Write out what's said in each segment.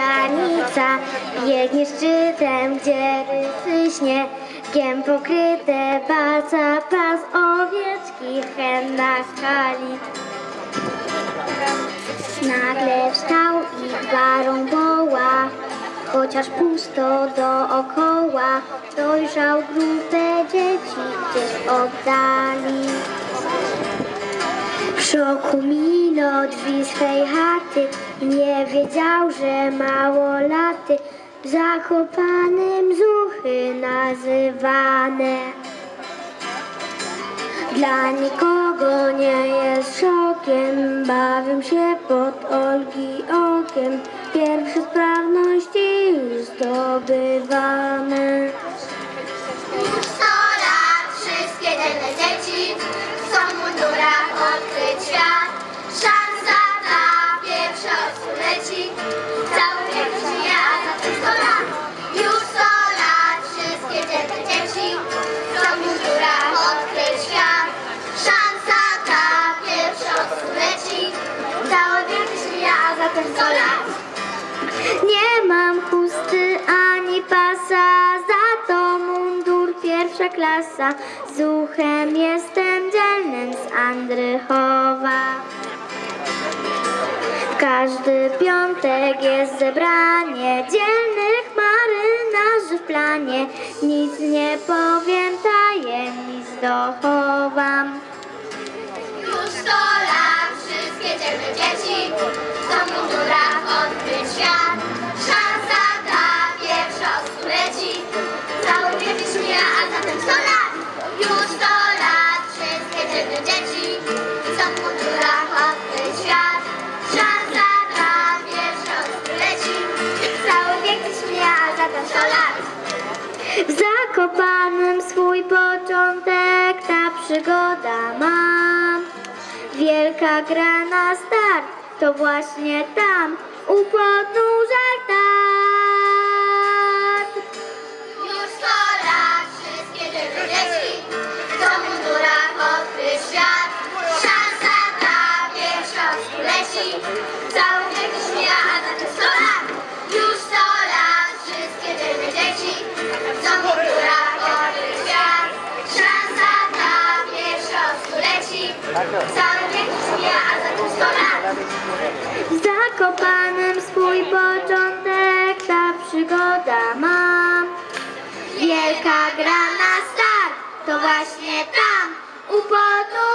słońca biegnie szczytem, gdzie rysy śniegiem pokryte baca pas owieczki hen na skali. Nagle wstał i gwarą woła, chociaż pusto dookoła, dojrzał grupę dzieci gdzieś oddali. Szoku minął drzwi swej chaty, nie wiedział, że mało laty, zakopanym zuchy nazywane. Dla nikogo nie jest szokiem, bawię się pod Olgi okiem. Pierwsze sprawności już zdobywamy. Lat. Nie mam chusty ani pasa, za to mundur pierwsza klasa. Z uchem jestem dzielnym z Andrychowa. Każdy piątek jest zebranie dzielnych marynarzy w planie. Nic nie powiem, tajemnic dochowam. W Zakopanym swój początek ta przygoda ma. Wielka gra na start, to właśnie tam u Zakopanym swój początek ta przygoda ma. Wielka gra na start, to właśnie tam u podnóża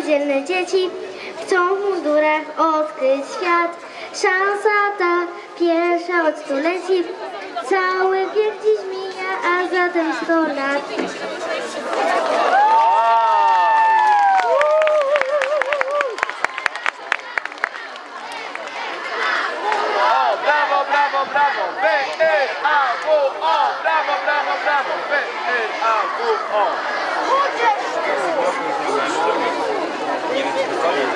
wszystkie dzielne dzieci chcą w mundurach odkryć świat. Szansa ta pierwsza od stuleci, cały wiek dziś mija, a zatem sto lat. O, brawo, brawo, brawo! B-R-A-W-O! Brawo, brawo, brawo! B-R-A-W-O! かわいい。